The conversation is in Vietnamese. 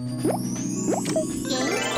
Yeah.